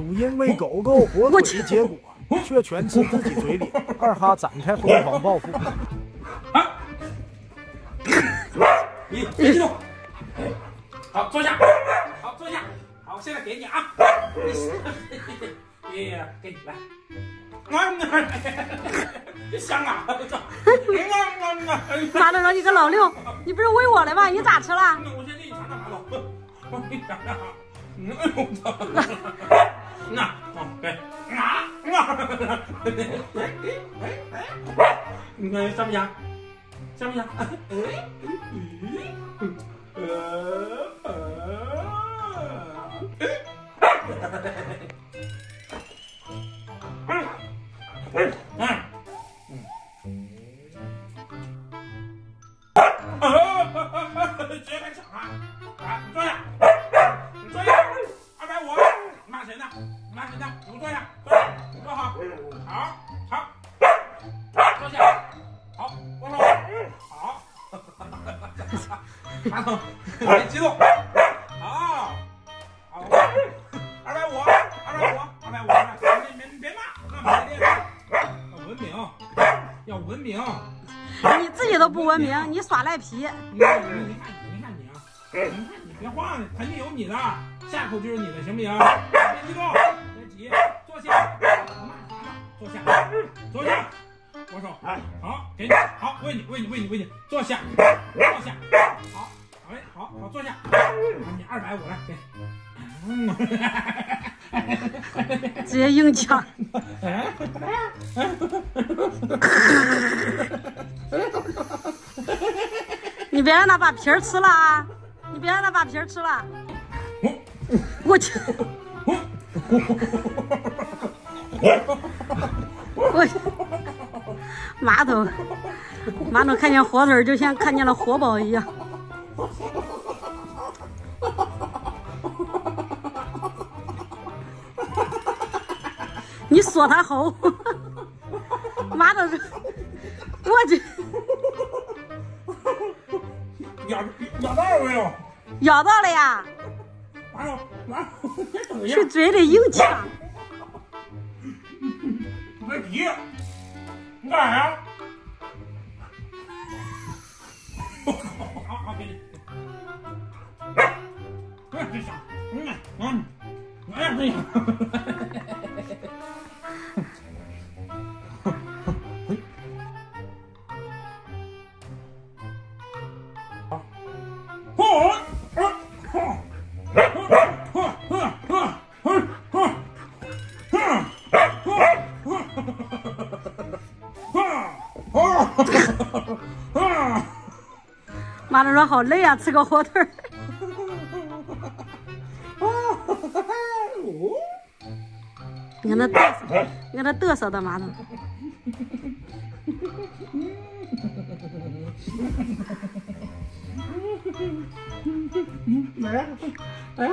主因为狗狗驳腿结果，却全吃自己嘴里。二哈展开疯狂报复。你别激动，好，坐下，好，坐下，好，现在给你啊，爷给你来，啊，香啊，马总说你个老六，你不是喂我的吗？你咋吃了？我先给你尝尝马总，我给你尝尝，嗯，哎呦我操，那好，给，啊啊，你看香不香？香不香？骂谁呢？你坐下，坐下，坐好，好，好，坐下，好，握手，好，马总，别激动，好，好，二百五，二百五，二百五，别别别骂，骂别人，要文明，要文明。你自己都不文明，你耍赖皮。你看你，你看你，你看你啊！你看你别晃，肯定有你的，下口就是你的，行不行？别激动，坐下。坐下，坐下，握手。好，给你，好，喂你，喂你，喂你，喂你，坐下，坐下。好，好嘞，好好坐下。你二百五来，给。嗯，直接硬抢。你别让他把皮儿吃了啊！你别让他把皮儿吃了。我去！我 马桶，马桶看见火腿就像看见了活宝一样。你锁他喉，马桶是，我去。咬咬到了没有？咬到了呀！马总，马总，别等一下。去嘴里硬抢。别急，你干啥呀？好好给你。哎，这啥！嗯嗯，哎 妈的说好累啊，吃个火腿儿。你看那嘚瑟，你看那嘚瑟的妈的。来，来。